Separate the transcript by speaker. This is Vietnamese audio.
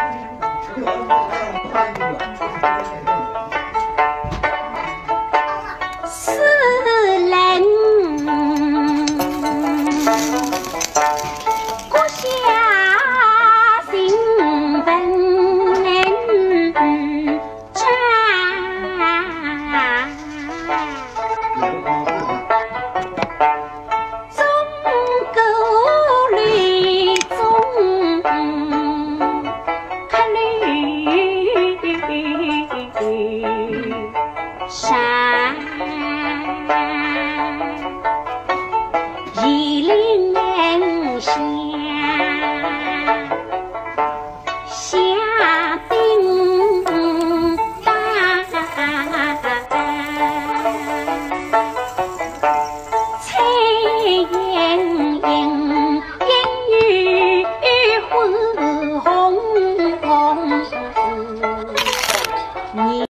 Speaker 1: 嗯，有立文，他他答应，你。
Speaker 2: xa vì liên em xe 你。